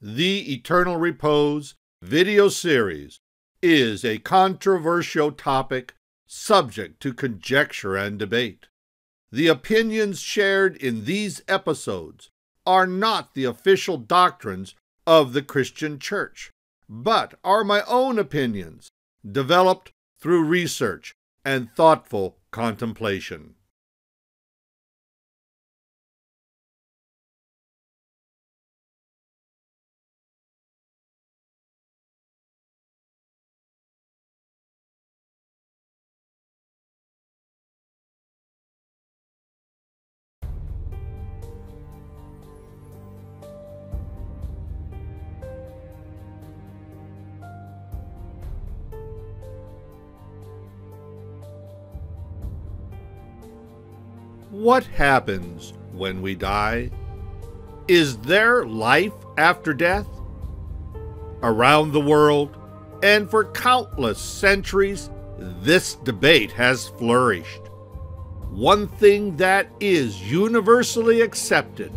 The Eternal Repose video series is a controversial topic subject to conjecture and debate. The opinions shared in these episodes are not the official doctrines of the Christian Church, but are my own opinions developed through research and thoughtful contemplation. What happens when we die? Is there life after death? Around the world, and for countless centuries, this debate has flourished. One thing that is universally accepted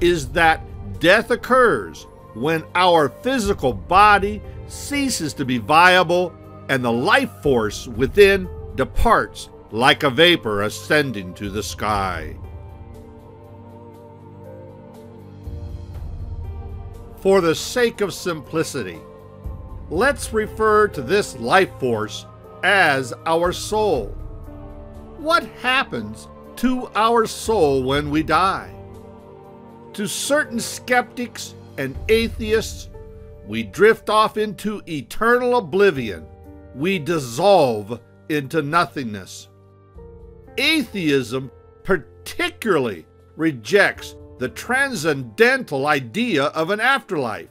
is that death occurs when our physical body ceases to be viable and the life force within departs like a vapor ascending to the sky. For the sake of simplicity, let's refer to this life force as our soul. What happens to our soul when we die? To certain skeptics and atheists, we drift off into eternal oblivion. We dissolve into nothingness atheism particularly rejects the transcendental idea of an afterlife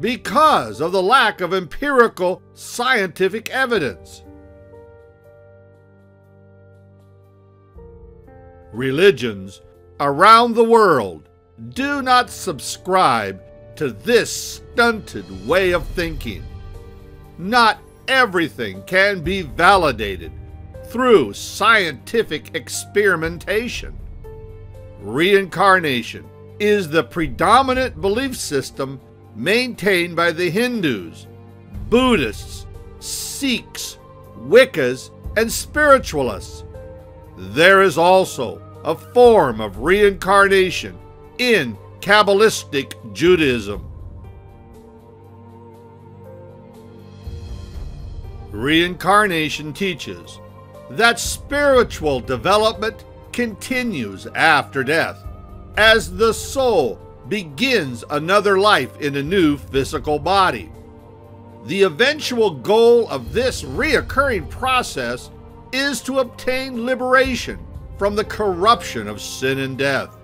because of the lack of empirical scientific evidence. Religions around the world do not subscribe to this stunted way of thinking. Not everything can be validated through scientific experimentation. Reincarnation is the predominant belief system maintained by the Hindus, Buddhists, Sikhs, Wiccas, and spiritualists. There is also a form of reincarnation in Kabbalistic Judaism. Reincarnation teaches that spiritual development continues after death as the soul begins another life in a new physical body. The eventual goal of this reoccurring process is to obtain liberation from the corruption of sin and death.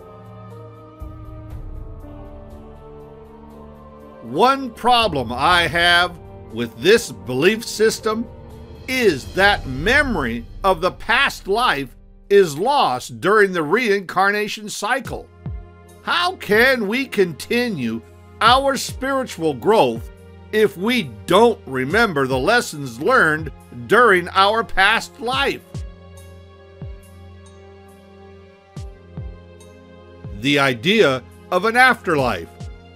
One problem I have with this belief system is that memory of the past life is lost during the reincarnation cycle. How can we continue our spiritual growth if we don't remember the lessons learned during our past life? The idea of an afterlife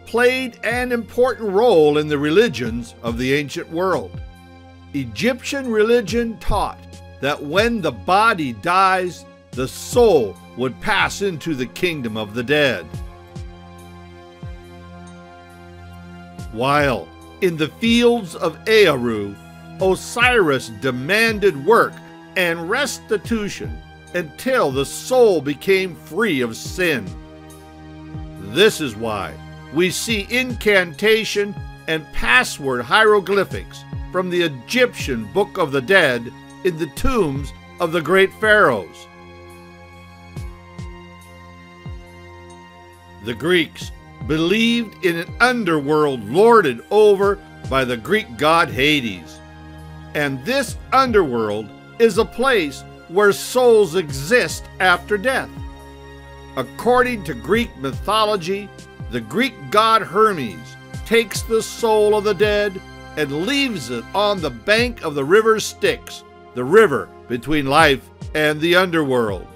played an important role in the religions of the ancient world. Egyptian religion taught that when the body dies, the soul would pass into the kingdom of the dead. While in the fields of Aaru, Osiris demanded work and restitution until the soul became free of sin. This is why we see incantation and password hieroglyphics from the Egyptian Book of the Dead in the tombs of the great pharaohs. The Greeks believed in an underworld lorded over by the Greek god Hades. And this underworld is a place where souls exist after death. According to Greek mythology, the Greek god Hermes takes the soul of the dead and leaves it on the bank of the river Styx, the river between life and the underworld.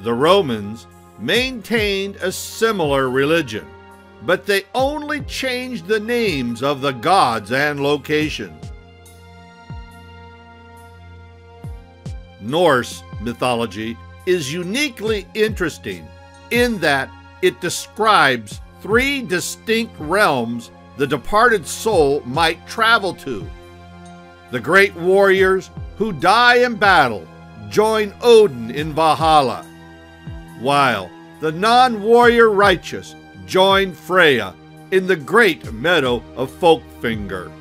The Romans maintained a similar religion, but they only changed the names of the gods and locations. Norse mythology is uniquely interesting in that it describes three distinct realms the departed soul might travel to. The great warriors who die in battle join Odin in Valhalla, while the non warrior righteous join Freya in the great meadow of Folkvangr.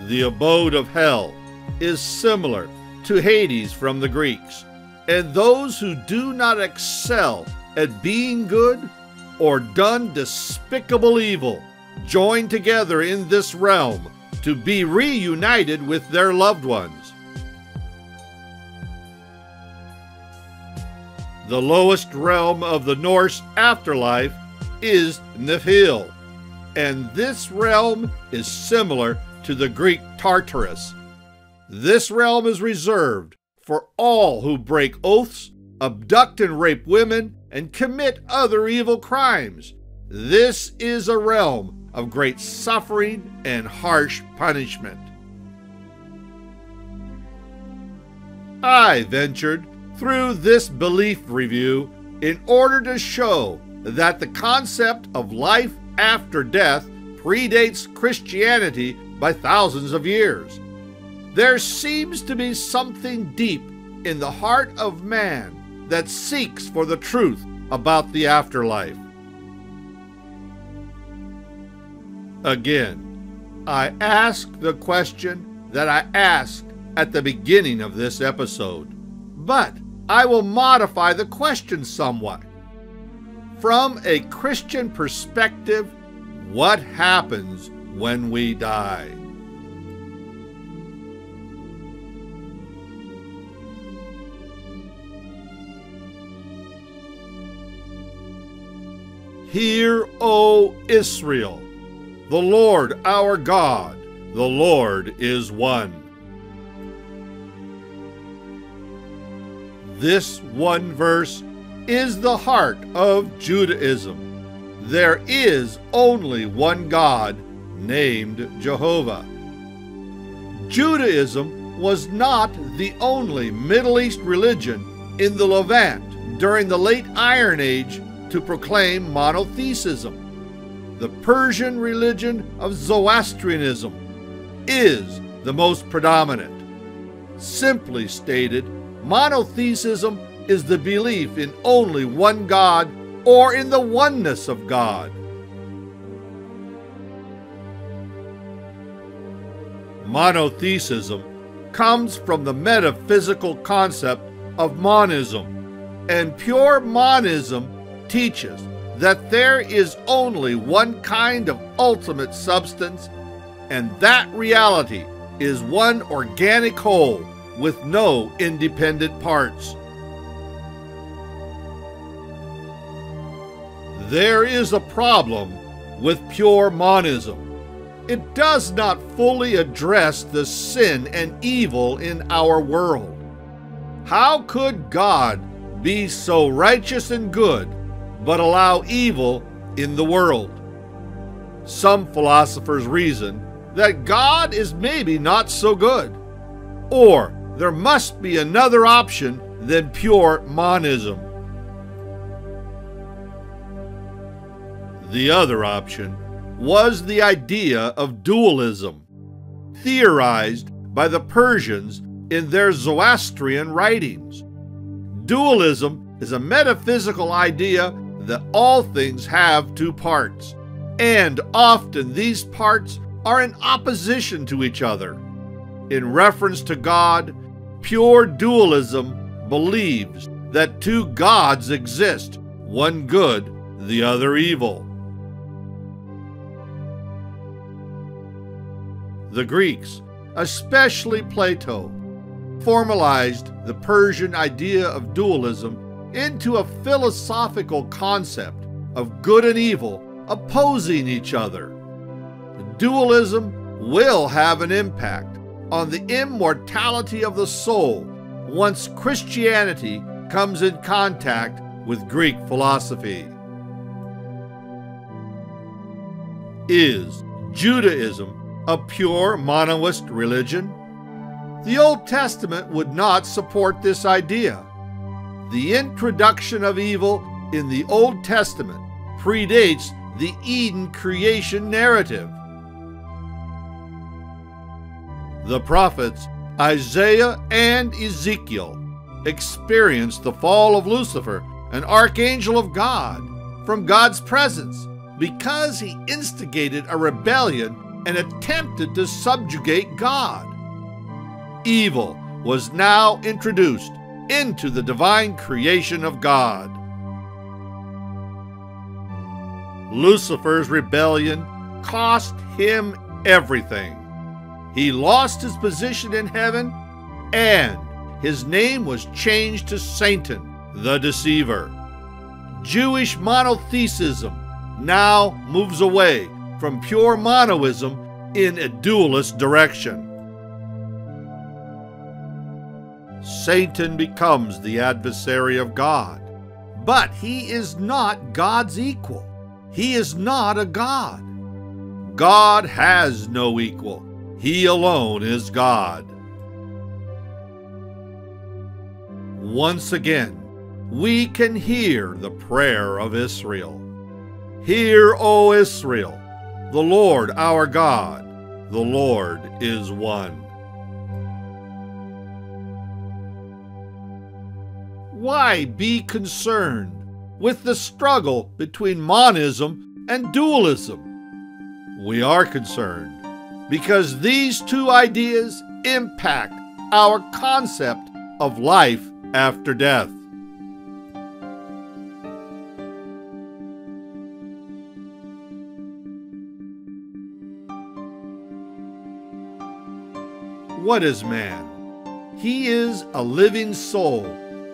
The abode of hell is similar to Hades from the Greeks, and those who do not excel at being good or done despicable evil join together in this realm to be reunited with their loved ones. The lowest realm of the Norse afterlife is Niflheim, and this realm is similar to the Greek Tartarus. This realm is reserved for all who break oaths, abduct and rape women, and commit other evil crimes. This is a realm of great suffering and harsh punishment. I ventured through this belief review in order to show that the concept of life after death predates Christianity by thousands of years. There seems to be something deep in the heart of man that seeks for the truth about the afterlife. Again, I ask the question that I asked at the beginning of this episode, but I will modify the question somewhat. From a Christian perspective, what happens when we die. Hear, O Israel, the Lord our God, the Lord is one. This one verse is the heart of Judaism. There is only one God named Jehovah. Judaism was not the only Middle East religion in the Levant during the late Iron Age to proclaim monotheism. The Persian religion of Zoroastrianism is the most predominant. Simply stated, monotheism is the belief in only one God or in the oneness of God. Monotheism comes from the metaphysical concept of monism, and pure monism teaches that there is only one kind of ultimate substance, and that reality is one organic whole with no independent parts. There is a problem with pure monism it does not fully address the sin and evil in our world. How could God be so righteous and good, but allow evil in the world? Some philosophers reason that God is maybe not so good, or there must be another option than pure monism. The other option was the idea of dualism, theorized by the Persians in their Zoroastrian writings. Dualism is a metaphysical idea that all things have two parts, and often these parts are in opposition to each other. In reference to God, pure dualism believes that two gods exist, one good, the other evil. The Greeks, especially Plato, formalized the Persian idea of dualism into a philosophical concept of good and evil opposing each other. Dualism will have an impact on the immortality of the soul once Christianity comes in contact with Greek philosophy. Is Judaism a pure monoist religion? The Old Testament would not support this idea. The introduction of evil in the Old Testament predates the Eden creation narrative. The prophets Isaiah and Ezekiel experienced the fall of Lucifer, an archangel of God, from God's presence because he instigated a rebellion and attempted to subjugate God. Evil was now introduced into the divine creation of God. Lucifer's rebellion cost him everything. He lost his position in heaven, and his name was changed to Satan, the deceiver. Jewish monotheism now moves away from pure monoism in a dualist direction. Satan becomes the adversary of God, but he is not God's equal. He is not a God. God has no equal. He alone is God. Once again, we can hear the prayer of Israel. Hear, O Israel, the Lord our God, the Lord is one. Why be concerned with the struggle between monism and dualism? We are concerned because these two ideas impact our concept of life after death. What is man? He is a living soul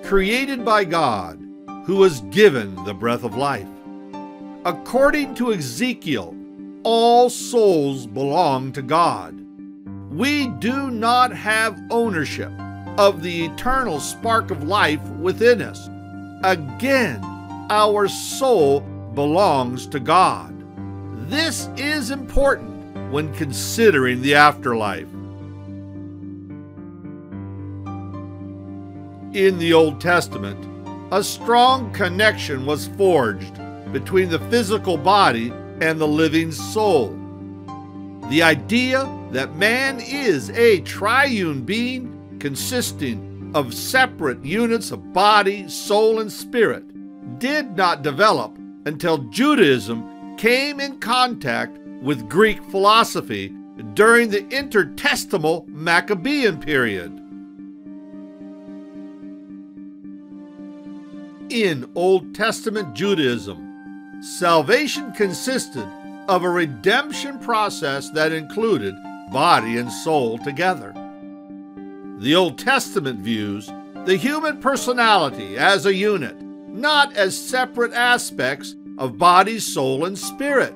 created by God who was given the breath of life. According to Ezekiel, all souls belong to God. We do not have ownership of the eternal spark of life within us. Again, our soul belongs to God. This is important when considering the afterlife. In the Old Testament, a strong connection was forged between the physical body and the living soul. The idea that man is a triune being consisting of separate units of body, soul, and spirit did not develop until Judaism came in contact with Greek philosophy during the intertestamental Maccabean period. In Old Testament Judaism, Salvation consisted of a redemption process that included body and soul together. The Old Testament views the human personality as a unit, not as separate aspects of body, soul, and spirit.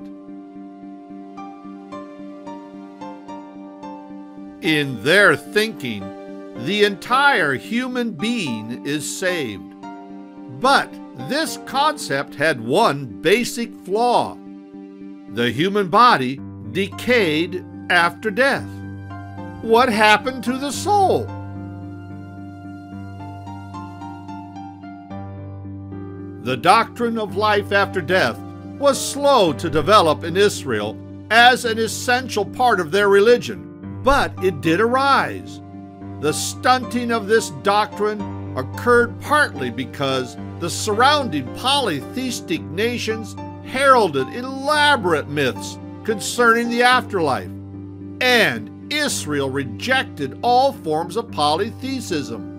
In their thinking, the entire human being is saved. But this concept had one basic flaw. The human body decayed after death. What happened to the soul? The doctrine of life after death was slow to develop in Israel as an essential part of their religion, but it did arise. The stunting of this doctrine occurred partly because the surrounding polytheistic nations heralded elaborate myths concerning the afterlife, and Israel rejected all forms of polytheism.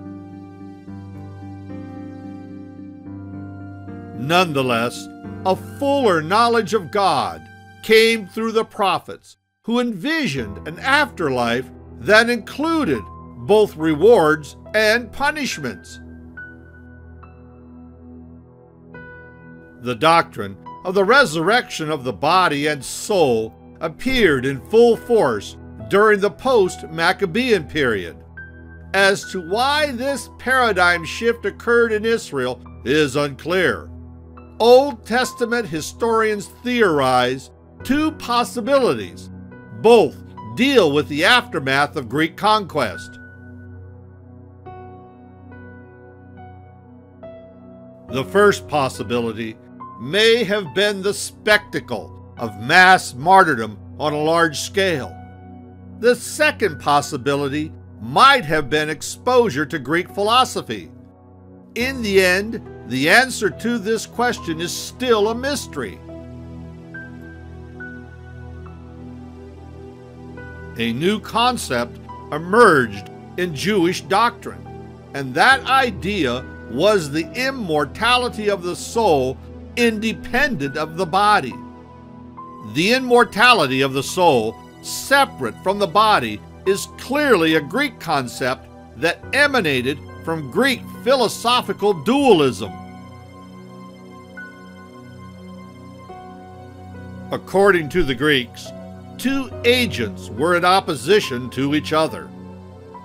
Nonetheless, a fuller knowledge of God came through the prophets who envisioned an afterlife that included both rewards and punishments. The doctrine of the resurrection of the body and soul appeared in full force during the post Maccabean period. as to why this paradigm shift occurred in Israel is unclear. Old Testament historians theorize two possibilities. Both deal with the aftermath of Greek conquest. The first possibility may have been the spectacle of mass martyrdom on a large scale. The second possibility might have been exposure to Greek philosophy. In the end, the answer to this question is still a mystery. A new concept emerged in Jewish doctrine, and that idea was the immortality of the soul independent of the body. The immortality of the soul, separate from the body, is clearly a Greek concept that emanated from Greek philosophical dualism. According to the Greeks, two agents were in opposition to each other.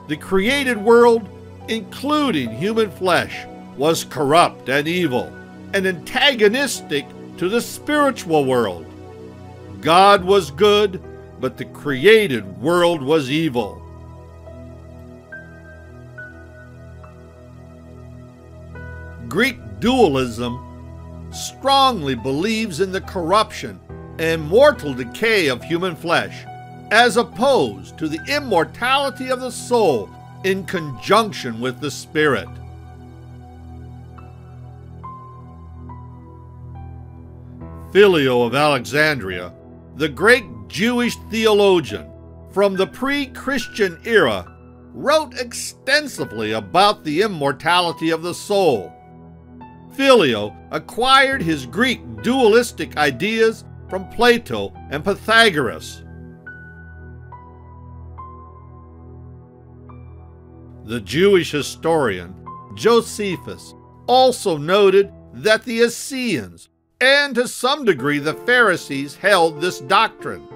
The created world, including human flesh, was corrupt and evil and antagonistic to the spiritual world. God was good, but the created world was evil. Greek dualism strongly believes in the corruption and mortal decay of human flesh, as opposed to the immortality of the soul in conjunction with the spirit. Philo of Alexandria, the great Jewish theologian from the pre Christian era, wrote extensively about the immortality of the soul. Philo acquired his Greek dualistic ideas from Plato and Pythagoras. The Jewish historian Josephus also noted that the Essenes and to some degree the Pharisees held this doctrine.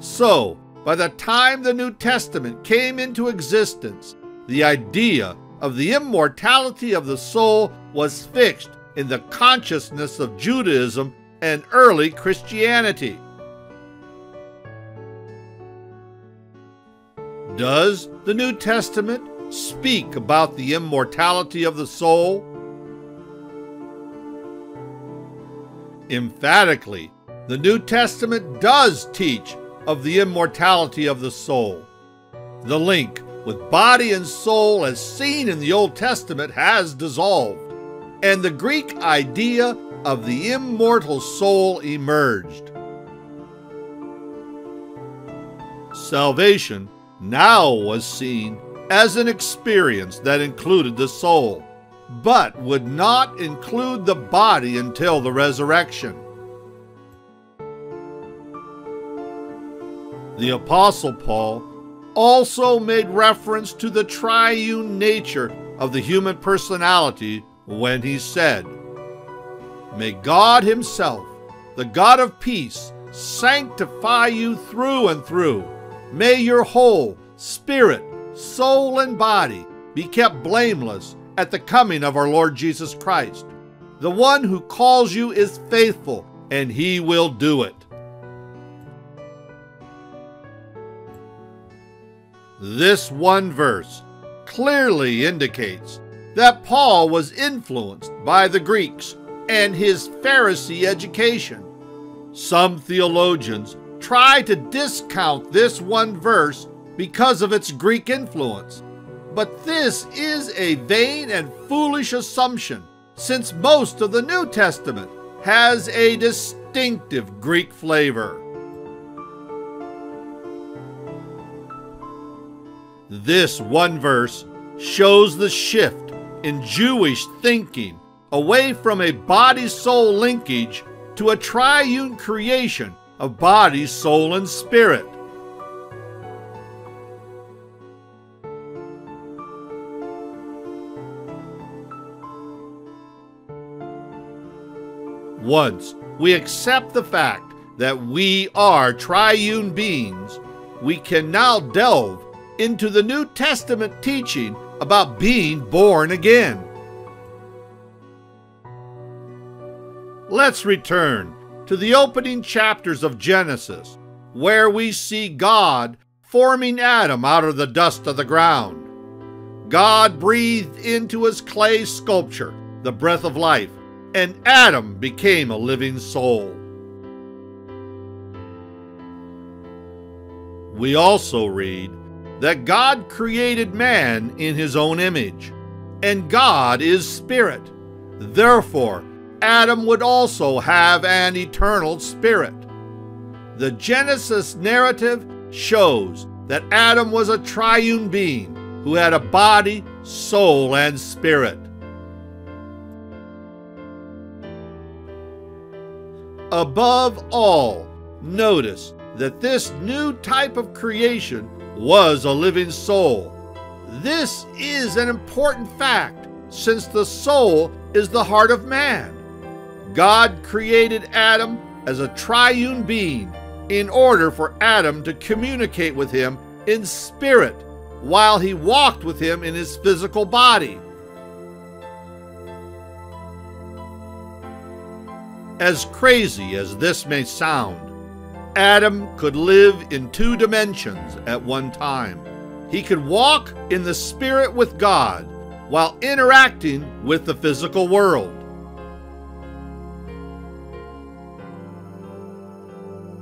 So, by the time the New Testament came into existence, the idea of the immortality of the soul was fixed in the consciousness of Judaism and early Christianity. Does the New Testament speak about the immortality of the soul? Emphatically, the New Testament does teach of the immortality of the soul. The link with body and soul, as seen in the Old Testament, has dissolved, and the Greek idea of the immortal soul emerged. Salvation now was seen as an experience that included the soul but would not include the body until the resurrection. The Apostle Paul also made reference to the triune nature of the human personality when he said, May God Himself, the God of peace, sanctify you through and through. May your whole spirit, soul, and body be kept blameless at the coming of our Lord Jesus Christ. The one who calls you is faithful, and he will do it. This one verse clearly indicates that Paul was influenced by the Greeks and his Pharisee education. Some theologians try to discount this one verse because of its Greek influence. But this is a vain and foolish assumption, since most of the New Testament has a distinctive Greek flavor. This one verse shows the shift in Jewish thinking away from a body soul linkage to a triune creation of body, soul, and spirit. Once we accept the fact that we are triune beings, we can now delve into the New Testament teaching about being born again. Let's return to the opening chapters of Genesis, where we see God forming Adam out of the dust of the ground. God breathed into his clay sculpture the breath of life, and Adam became a living soul. We also read that God created man in his own image, and God is spirit. Therefore, Adam would also have an eternal spirit. The Genesis narrative shows that Adam was a triune being who had a body, soul, and spirit. Above all, notice that this new type of creation was a living soul. This is an important fact since the soul is the heart of man. God created Adam as a triune being in order for Adam to communicate with him in spirit while he walked with him in his physical body. As crazy as this may sound, Adam could live in two dimensions at one time. He could walk in the Spirit with God while interacting with the physical world.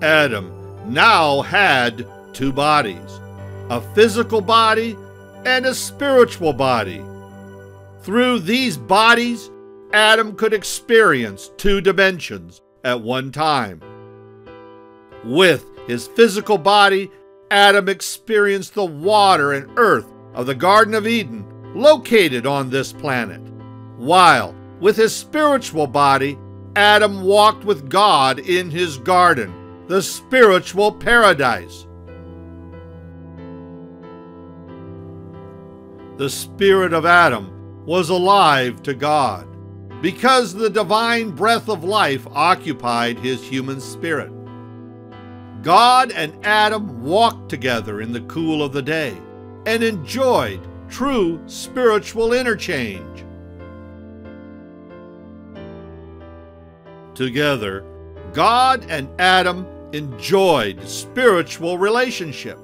Adam now had two bodies a physical body and a spiritual body. Through these bodies, Adam could experience two dimensions at one time. With his physical body, Adam experienced the water and earth of the Garden of Eden located on this planet, while with his spiritual body, Adam walked with God in his garden, the spiritual paradise. The spirit of Adam was alive to God because the divine breath of life occupied his human spirit. God and Adam walked together in the cool of the day and enjoyed true spiritual interchange. Together, God and Adam enjoyed spiritual relationship.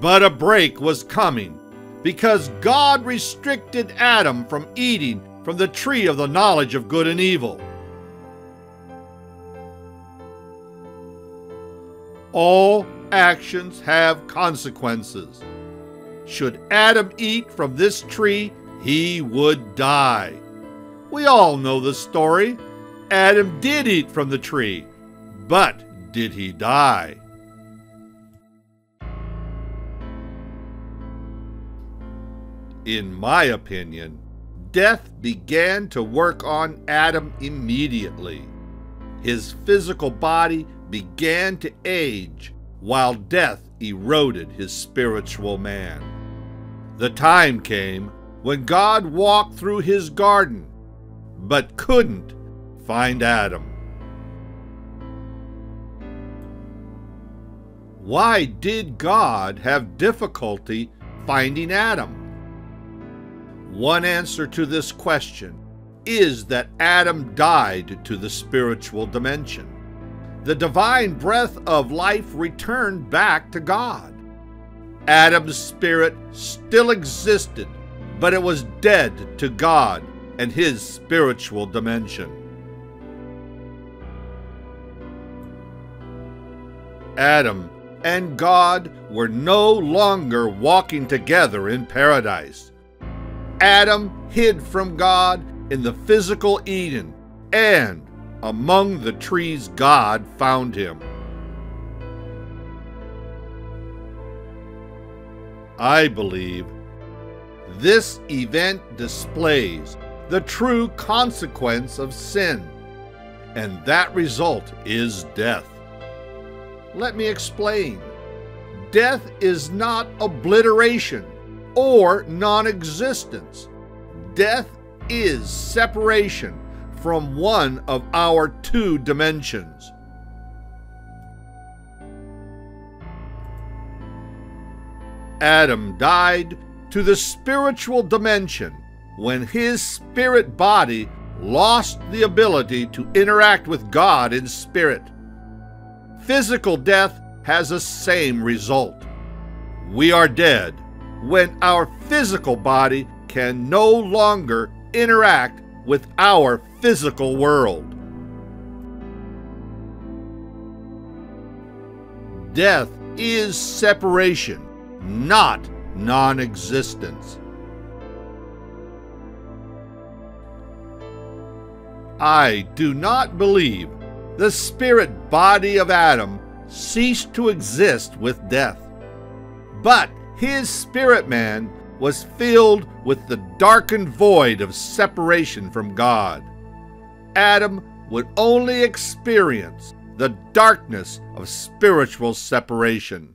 But a break was coming because God restricted Adam from eating from the tree of the knowledge of good and evil. All actions have consequences. Should Adam eat from this tree, he would die. We all know the story. Adam did eat from the tree, but did he die? In my opinion, death began to work on Adam immediately. His physical body began to age while death eroded his spiritual man. The time came when God walked through his garden but couldn't find Adam. Why did God have difficulty finding Adam? One answer to this question is that Adam died to the spiritual dimension the divine breath of life returned back to God. Adam's spirit still existed, but it was dead to God and his spiritual dimension. Adam and God were no longer walking together in paradise. Adam hid from God in the physical Eden and among the trees God found him. I believe this event displays the true consequence of sin, and that result is death. Let me explain. Death is not obliteration or non existence. Death is separation from one of our two dimensions. Adam died to the spiritual dimension when his spirit body lost the ability to interact with God in spirit. Physical death has the same result. We are dead when our physical body can no longer interact with our physical world. Death is separation, not non existence. I do not believe the spirit body of Adam ceased to exist with death. But his spirit man was filled with the darkened void of separation from God. Adam would only experience the darkness of spiritual separation.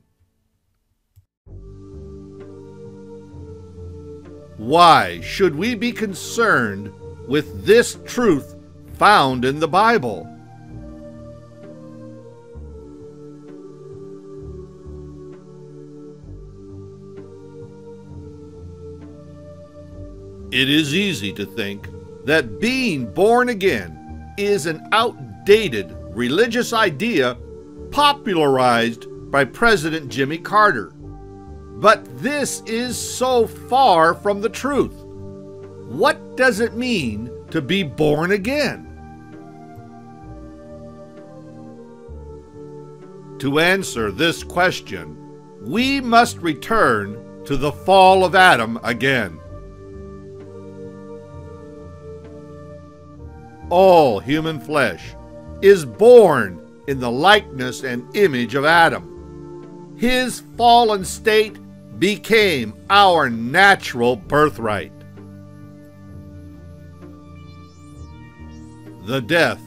Why should we be concerned with this truth found in the Bible? It is easy to think that being born again is an outdated religious idea popularized by President Jimmy Carter. But this is so far from the truth. What does it mean to be born again? To answer this question, we must return to the fall of Adam again. All human flesh is born in the likeness and image of Adam. His fallen state became our natural birthright. The death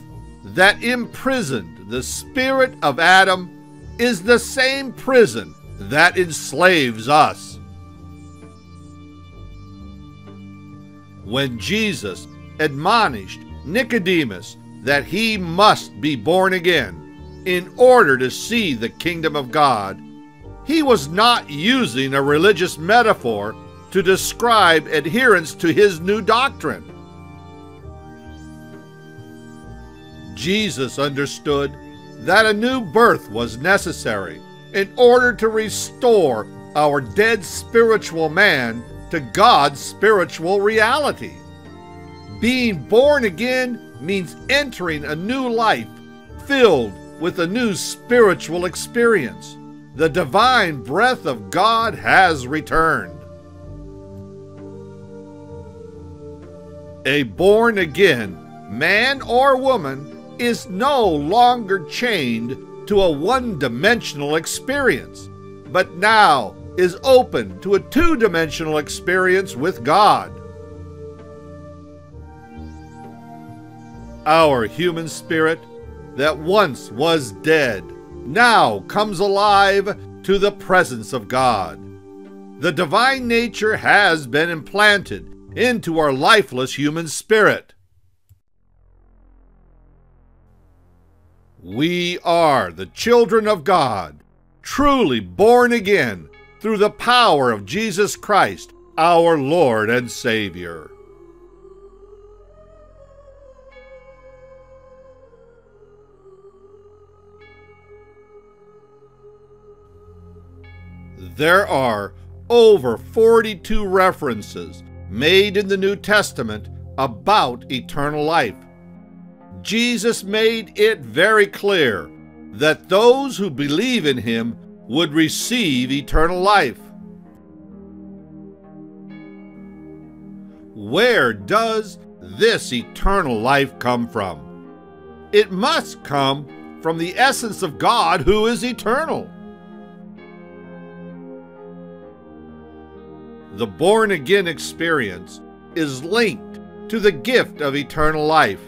that imprisoned the spirit of Adam is the same prison that enslaves us. When Jesus admonished Nicodemus that he must be born again in order to see the kingdom of God, he was not using a religious metaphor to describe adherence to his new doctrine. Jesus understood that a new birth was necessary in order to restore our dead spiritual man to God's spiritual reality. Being born again means entering a new life filled with a new spiritual experience. The divine breath of God has returned. A born again man or woman is no longer chained to a one dimensional experience, but now is open to a two dimensional experience with God. Our human spirit that once was dead now comes alive to the presence of God. The divine nature has been implanted into our lifeless human spirit. We are the children of God, truly born again through the power of Jesus Christ, our Lord and Savior. There are over 42 references made in the New Testament about eternal life. Jesus made it very clear that those who believe in him would receive eternal life. Where does this eternal life come from? It must come from the essence of God who is eternal. The born again experience is linked to the gift of eternal life.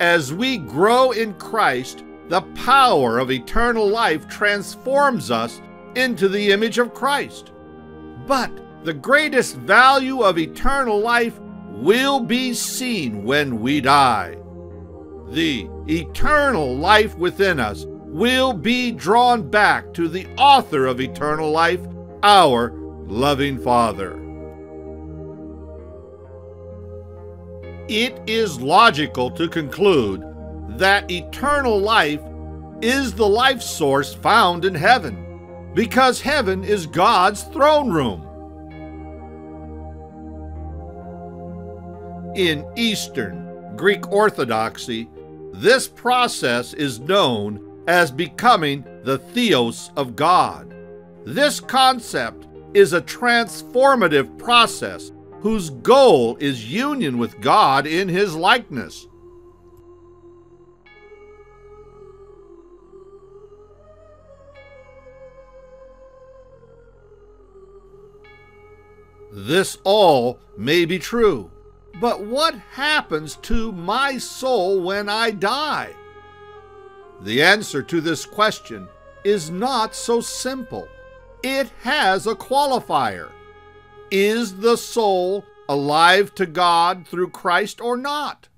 As we grow in Christ, the power of eternal life transforms us into the image of Christ. But the greatest value of eternal life will be seen when we die. The eternal life within us will be drawn back to the author of eternal life, our loving Father. It is logical to conclude that eternal life is the life source found in heaven, because heaven is God's throne room. In Eastern Greek Orthodoxy, this process is known as becoming the theos of God. This concept is a transformative process whose goal is union with God in His likeness. This all may be true, but what happens to my soul when I die? The answer to this question is not so simple. It has a qualifier. Is the soul alive to God through Christ or not?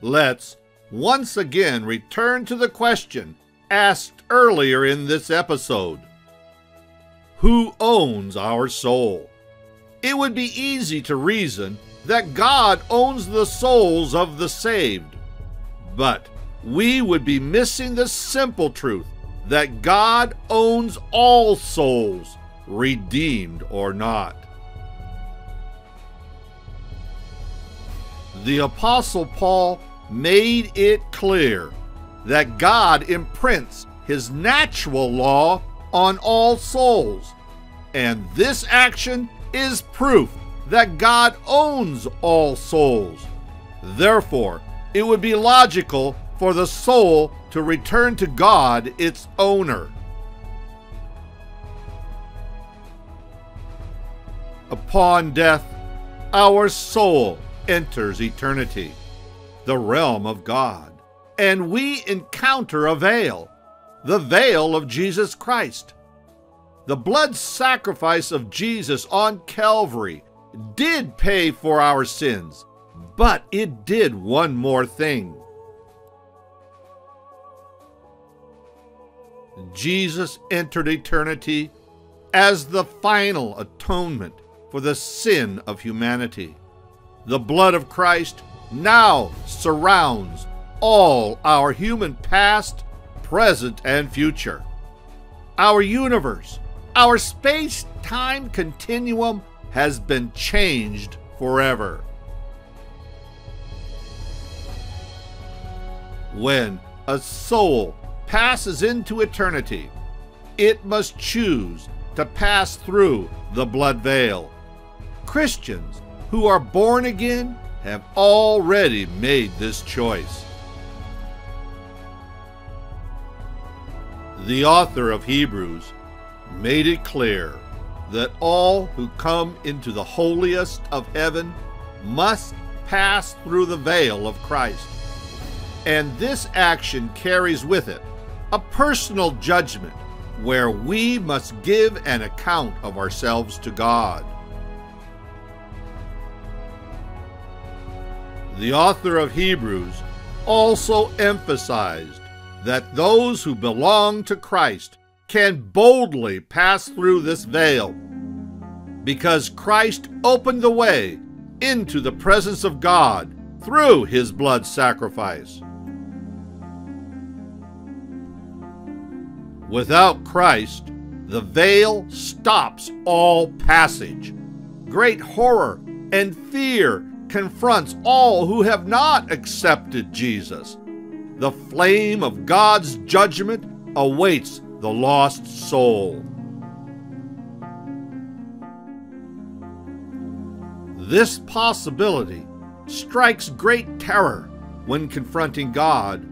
Let's once again return to the question asked earlier in this episode Who owns our soul? It would be easy to reason that God owns the souls of the saved, but we would be missing the simple truth that God owns all souls, redeemed or not. The Apostle Paul made it clear that God imprints his natural law on all souls, and this action is proof that God owns all souls. Therefore, it would be logical for the soul to return to God, its owner. Upon death, our soul enters eternity, the realm of God, and we encounter a veil, the veil of Jesus Christ. The blood sacrifice of Jesus on Calvary did pay for our sins, but it did one more thing. Jesus entered eternity as the final atonement for the sin of humanity. The blood of Christ now surrounds all our human past, present, and future. Our universe, our space time continuum has been changed forever. When a soul passes into eternity, it must choose to pass through the blood veil. Christians who are born again have already made this choice. The author of Hebrews made it clear that all who come into the holiest of heaven must pass through the veil of Christ. And this action carries with it a personal judgment where we must give an account of ourselves to God. The author of Hebrews also emphasized that those who belong to Christ can boldly pass through this veil because Christ opened the way into the presence of God through his blood sacrifice. Without Christ, the veil stops all passage. Great horror and fear confronts all who have not accepted Jesus. The flame of God's judgment awaits the lost soul. This possibility strikes great terror when confronting God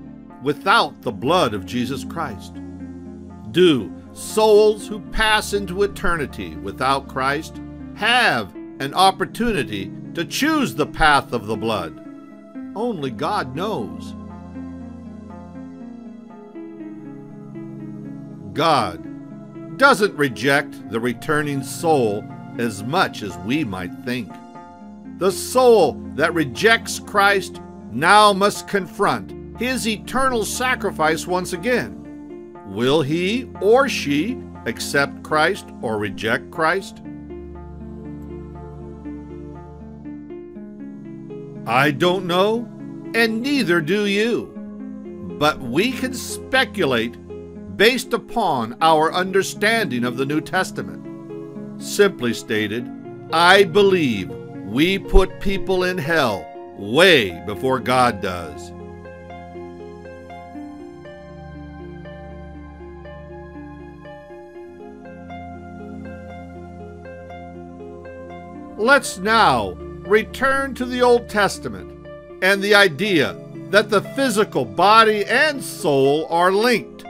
without the blood of Jesus Christ do souls who pass into eternity without Christ have an opportunity to choose the path of the blood? Only God knows. God doesn't reject the returning soul as much as we might think. The soul that rejects Christ now must confront his eternal sacrifice once again. Will he or she accept Christ or reject Christ? I don't know, and neither do you. But we can speculate based upon our understanding of the New Testament. Simply stated, I believe we put people in hell way before God does. Let's now return to the Old Testament and the idea that the physical body and soul are linked.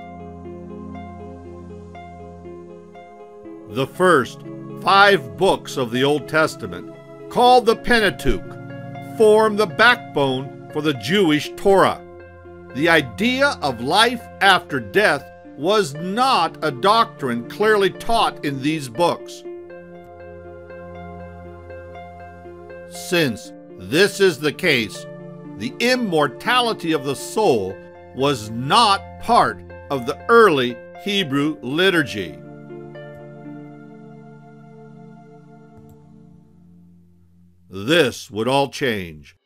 The first five books of the Old Testament, called the Pentateuch, form the backbone for the Jewish Torah. The idea of life after death was not a doctrine clearly taught in these books. Since this is the case, the immortality of the soul was not part of the early Hebrew liturgy. This would all change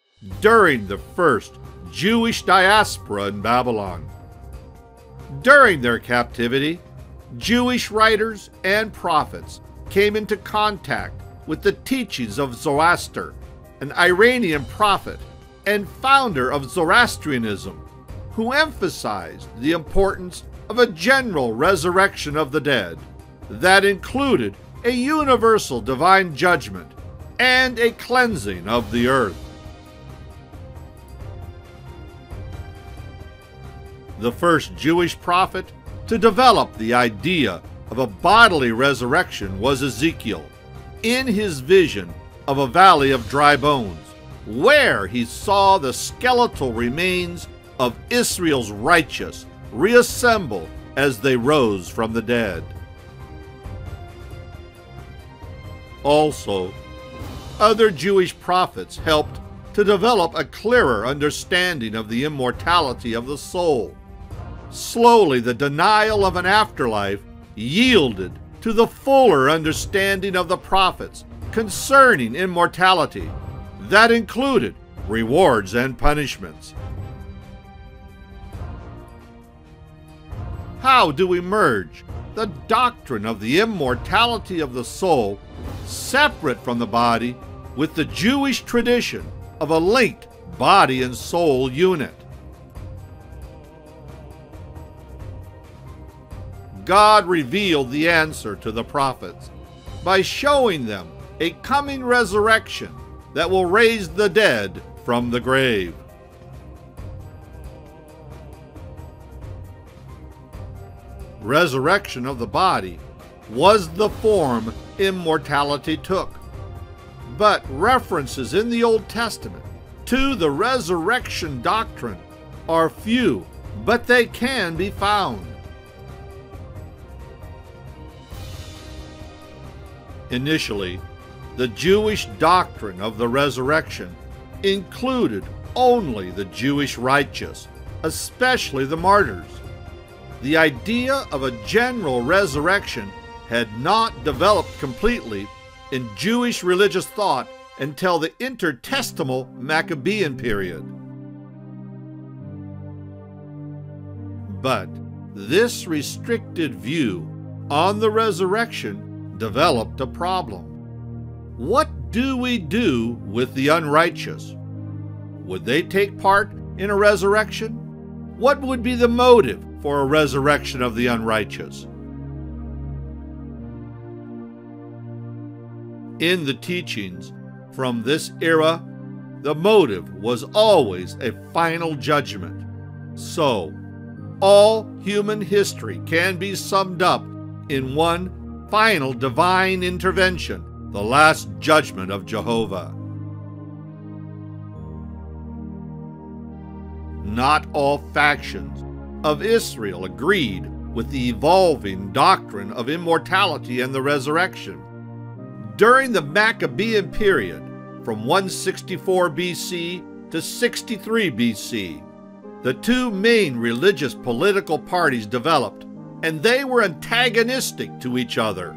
during the first Jewish diaspora in Babylon. During their captivity, Jewish writers and prophets came into contact with the teachings of Zoroaster, an Iranian prophet and founder of Zoroastrianism, who emphasized the importance of a general resurrection of the dead that included a universal divine judgment and a cleansing of the earth. The first Jewish prophet to develop the idea of a bodily resurrection was Ezekiel in his vision of a valley of dry bones, where he saw the skeletal remains of Israel's righteous reassemble as they rose from the dead. Also, other Jewish prophets helped to develop a clearer understanding of the immortality of the soul. Slowly, the denial of an afterlife yielded to the fuller understanding of the prophets concerning immortality. That included rewards and punishments. How do we merge the doctrine of the immortality of the soul separate from the body with the Jewish tradition of a linked body and soul unit? God revealed the answer to the prophets by showing them a coming resurrection that will raise the dead from the grave. Resurrection of the body was the form immortality took. But references in the Old Testament to the resurrection doctrine are few, but they can be found. Initially, the Jewish doctrine of the resurrection included only the Jewish righteous, especially the martyrs. The idea of a general resurrection had not developed completely in Jewish religious thought until the intertestamental Maccabean period. But this restricted view on the resurrection developed a problem. What do we do with the unrighteous? Would they take part in a resurrection? What would be the motive for a resurrection of the unrighteous? In the teachings from this era, the motive was always a final judgment. So, all human history can be summed up in one final divine intervention, the last judgment of Jehovah. Not all factions of Israel agreed with the evolving doctrine of immortality and the resurrection. During the Maccabean period, from 164 BC to 63 BC, the two main religious political parties developed and they were antagonistic to each other.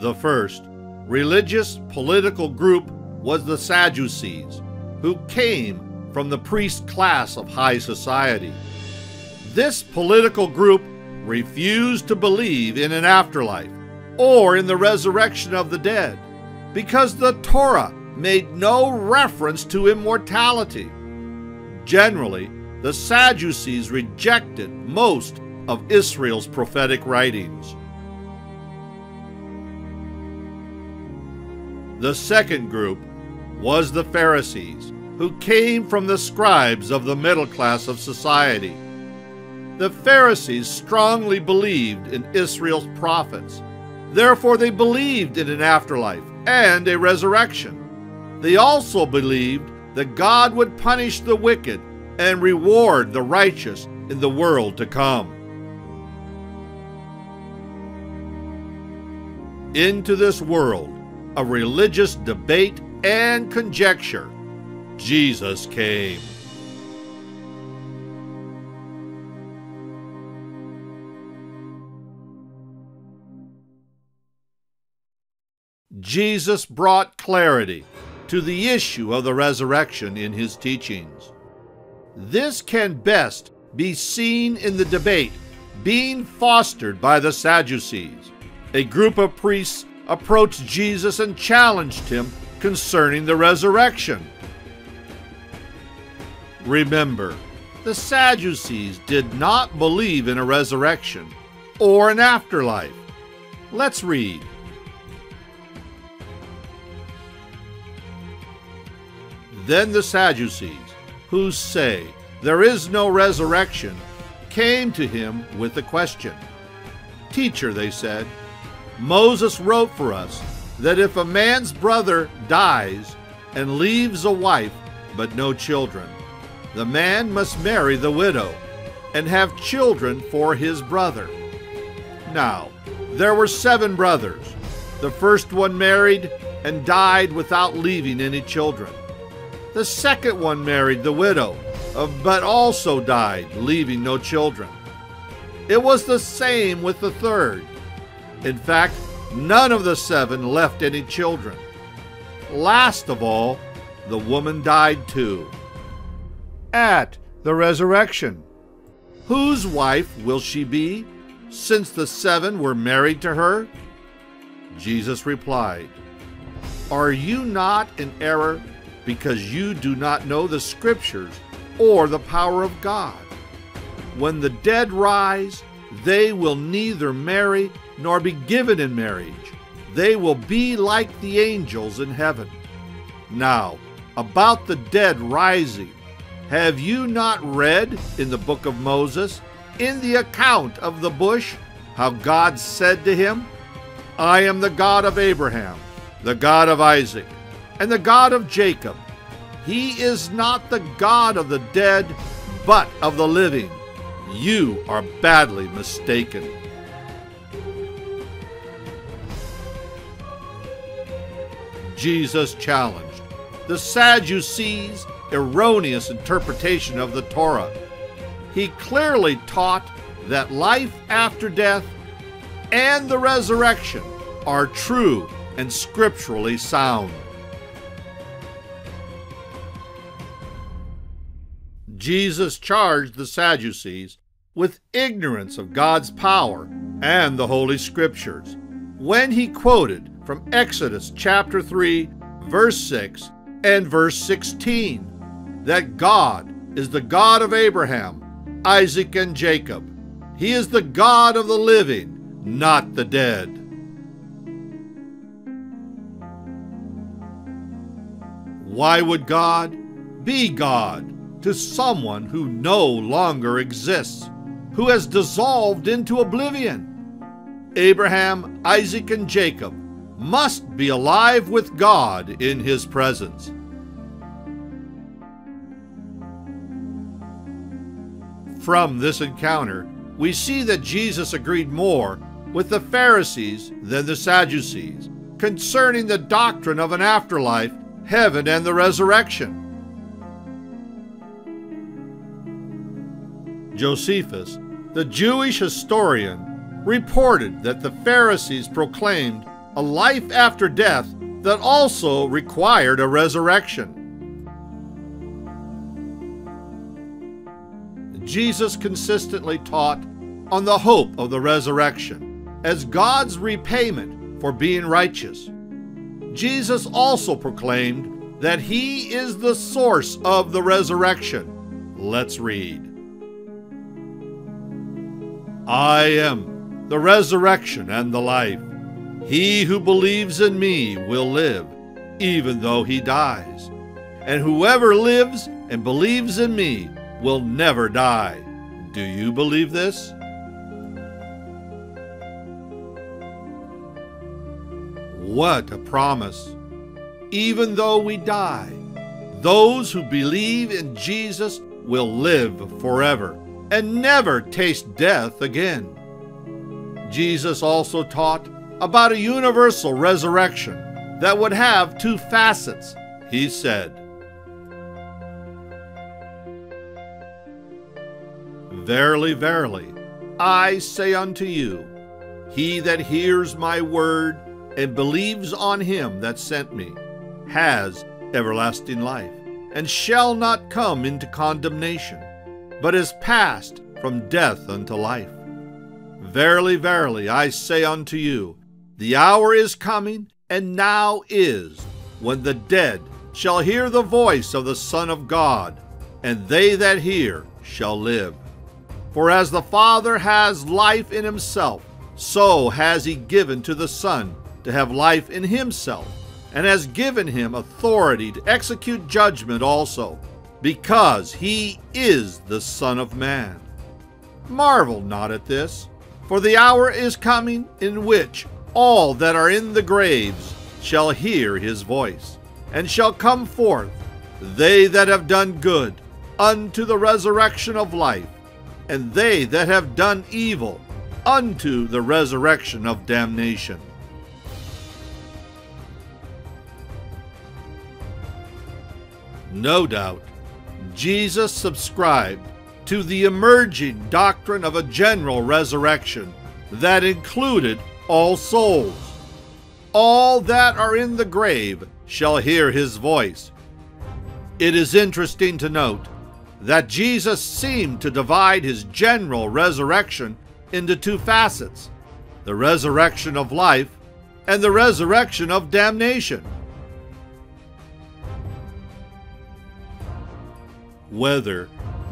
The first religious political group was the Sadducees, who came from the priest class of high society. This political group refused to believe in an afterlife or in the resurrection of the dead because the Torah made no reference to immortality. Generally, the Sadducees rejected most of Israel's prophetic writings. The second group was the Pharisees, who came from the scribes of the middle class of society. The Pharisees strongly believed in Israel's prophets. Therefore, they believed in an afterlife and a resurrection. They also believed that God would punish the wicked and reward the righteous in the world to come. Into this world of religious debate and conjecture, Jesus came. Jesus brought clarity to the issue of the resurrection in his teachings. This can best be seen in the debate being fostered by the Sadducees. A group of priests approached Jesus and challenged him concerning the resurrection. Remember, the Sadducees did not believe in a resurrection or an afterlife. Let's read. Then the Sadducees, who say there is no resurrection, came to him with a question. Teacher, they said, Moses wrote for us that if a man's brother dies and leaves a wife but no children, the man must marry the widow and have children for his brother. Now, there were seven brothers. The first one married and died without leaving any children. The second one married the widow, but also died, leaving no children. It was the same with the third. In fact, none of the seven left any children. Last of all, the woman died too. At the resurrection, whose wife will she be, since the seven were married to her? Jesus replied, Are you not in error because you do not know the Scriptures or the power of God. When the dead rise, they will neither marry nor be given in marriage. They will be like the angels in heaven. Now, about the dead rising, have you not read in the book of Moses, in the account of the bush, how God said to him, I am the God of Abraham, the God of Isaac, and the God of Jacob. He is not the God of the dead, but of the living. You are badly mistaken. Jesus challenged the Sadducees' erroneous interpretation of the Torah. He clearly taught that life after death and the resurrection are true and scripturally sound. Jesus charged the Sadducees with ignorance of God's power and the Holy Scriptures when he quoted from Exodus chapter 3, verse 6 and verse 16 that God is the God of Abraham, Isaac, and Jacob. He is the God of the living, not the dead. Why would God be God to someone who no longer exists, who has dissolved into oblivion. Abraham, Isaac, and Jacob must be alive with God in his presence. From this encounter, we see that Jesus agreed more with the Pharisees than the Sadducees concerning the doctrine of an afterlife, heaven, and the resurrection. Josephus, the Jewish historian, reported that the Pharisees proclaimed a life after death that also required a resurrection. Jesus consistently taught on the hope of the resurrection as God's repayment for being righteous. Jesus also proclaimed that he is the source of the resurrection. Let's read. I am the resurrection and the life. He who believes in me will live, even though he dies. And whoever lives and believes in me will never die. Do you believe this? What a promise! Even though we die, those who believe in Jesus will live forever and never taste death again. Jesus also taught about a universal resurrection that would have two facets. He said, Verily, verily, I say unto you, he that hears my word and believes on him that sent me has everlasting life, and shall not come into condemnation, but is passed from death unto life. Verily, verily, I say unto you, the hour is coming, and now is, when the dead shall hear the voice of the Son of God, and they that hear shall live. For as the Father has life in himself, so has he given to the Son to have life in himself, and has given him authority to execute judgment also, because he is the Son of Man. Marvel not at this, for the hour is coming in which all that are in the graves shall hear his voice, and shall come forth, they that have done good, unto the resurrection of life and they that have done evil unto the resurrection of damnation. No doubt, Jesus subscribed to the emerging doctrine of a general resurrection that included all souls. All that are in the grave shall hear his voice. It is interesting to note that Jesus seemed to divide his general resurrection into two facets the resurrection of life and the resurrection of damnation. Whether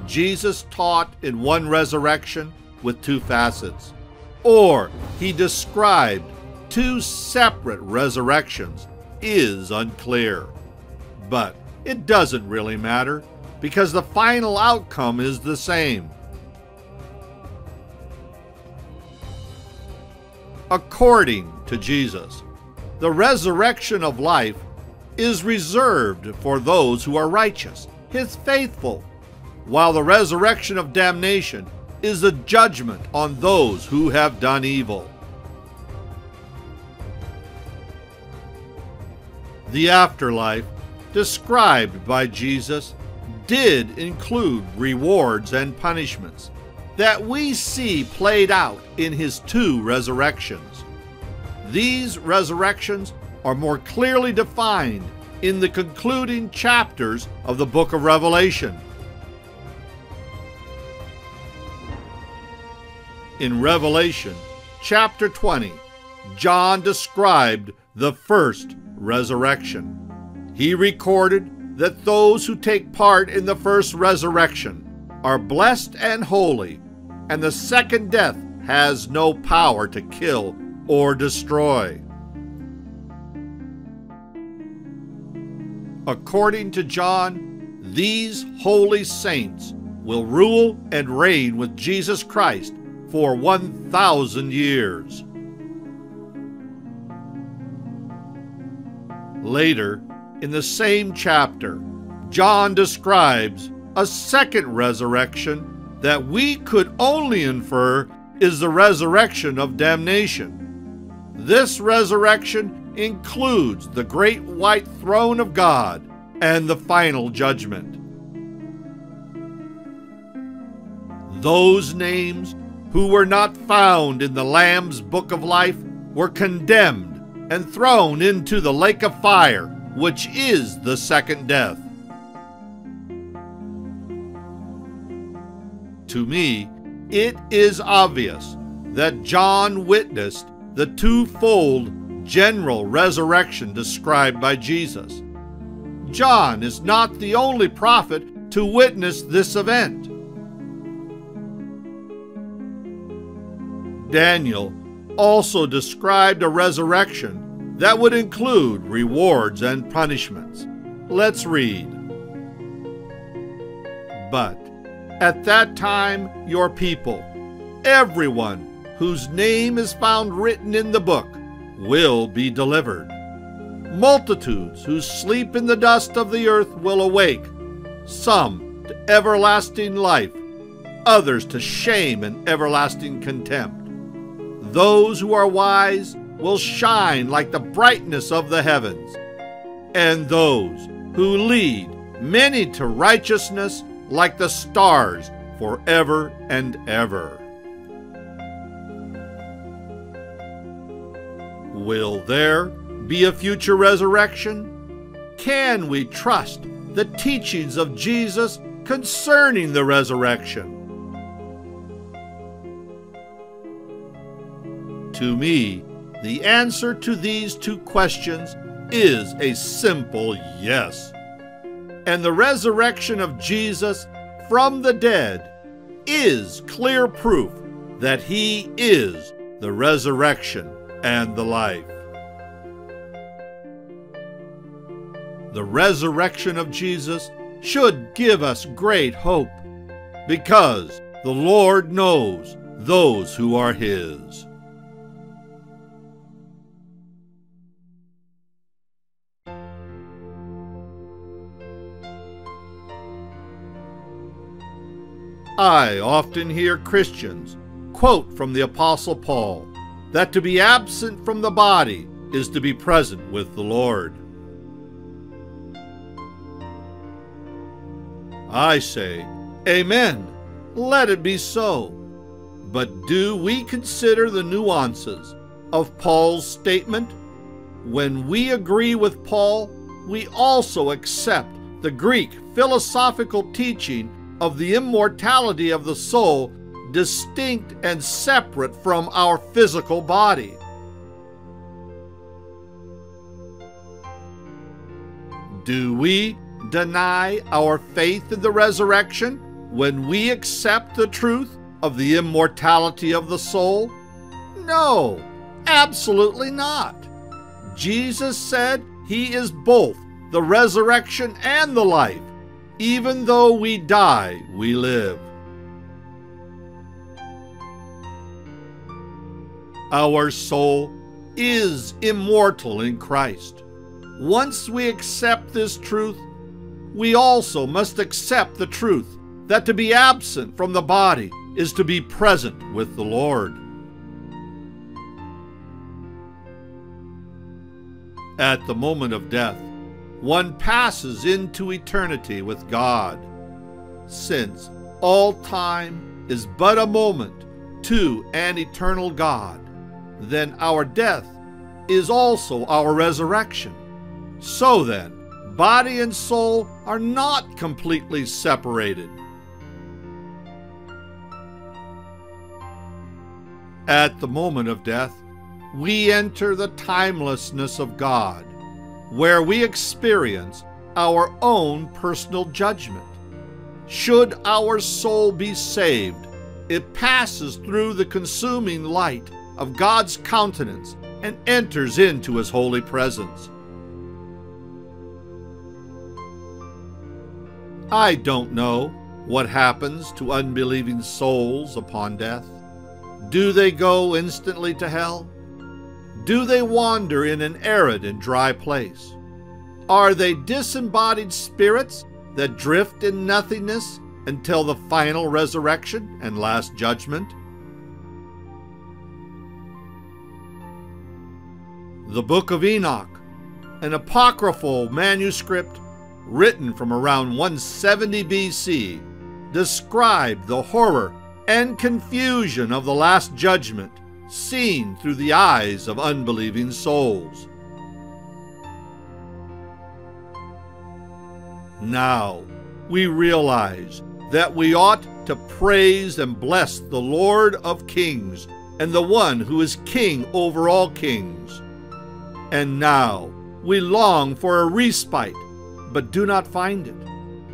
Jesus taught in one resurrection with two facets, or he described two separate resurrections is unclear. But it doesn't really matter because the final outcome is the same. According to Jesus, the resurrection of life is reserved for those who are righteous, his faithful, while the resurrection of damnation is a judgment on those who have done evil. The afterlife, described by Jesus, did include rewards and punishments that we see played out in his two resurrections. These resurrections are more clearly defined in the concluding chapters of the book of Revelation. In Revelation chapter 20, John described the first resurrection. He recorded that those who take part in the first resurrection are blessed and holy, and the second death has no power to kill or destroy. According to John, these holy saints will rule and reign with Jesus Christ for 1,000 years. Later, in the same chapter, John describes a second resurrection that we could only infer is the resurrection of damnation. This resurrection includes the great white throne of God and the final judgment. Those names who were not found in the Lamb's book of life were condemned and thrown into the lake of fire, which is the second death. To me, it is obvious that John witnessed the twofold general resurrection described by Jesus. John is not the only prophet to witness this event. Daniel also described a resurrection that would include rewards and punishments. Let's read. But at that time, your people, everyone whose name is found written in the book, will be delivered. Multitudes who sleep in the dust of the earth will awake, some to everlasting life, others to shame and everlasting contempt. Those who are wise will shine like the brightness of the heavens, and those who lead many to righteousness like the stars forever and ever. Will there be a future resurrection? Can we trust the teachings of Jesus concerning the resurrection? To me, the answer to these two questions is a simple yes. And the resurrection of Jesus from the dead is clear proof that he is the resurrection and the life. The resurrection of Jesus should give us great hope because the Lord knows those who are his. I often hear Christians quote from the Apostle Paul that to be absent from the body is to be present with the Lord. I say, Amen. Let it be so. But do we consider the nuances of Paul's statement? When we agree with Paul, we also accept the Greek philosophical teaching of the immortality of the soul distinct and separate from our physical body. Do we deny our faith in the resurrection when we accept the truth of the immortality of the soul? No, absolutely not. Jesus said he is both the resurrection and the life. Even though we die, we live. Our soul is immortal in Christ. Once we accept this truth, we also must accept the truth that to be absent from the body is to be present with the Lord. At the moment of death, one passes into eternity with God, since all time is but a moment to an eternal God, then our death is also our resurrection. So then, body and soul are not completely separated. At the moment of death, we enter the timelessness of God where we experience our own personal judgment. Should our soul be saved, it passes through the consuming light of God's countenance and enters into His holy presence. I don't know what happens to unbelieving souls upon death. Do they go instantly to hell? Do they wander in an arid and dry place? Are they disembodied spirits that drift in nothingness until the final resurrection and last judgment? The Book of Enoch, an apocryphal manuscript written from around 170 BC, described the horror and confusion of the Last Judgment seen through the eyes of unbelieving souls. Now we realize that we ought to praise and bless the Lord of kings and the one who is king over all kings. And now we long for a respite, but do not find it.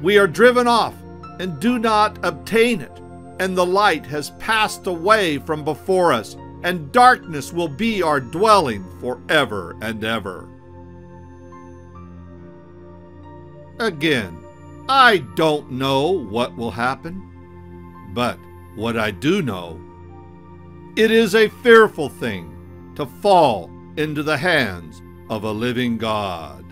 We are driven off and do not obtain it, and the light has passed away from before us, and darkness will be our dwelling forever and ever. Again, I don't know what will happen, but what I do know, it is a fearful thing to fall into the hands of a living God.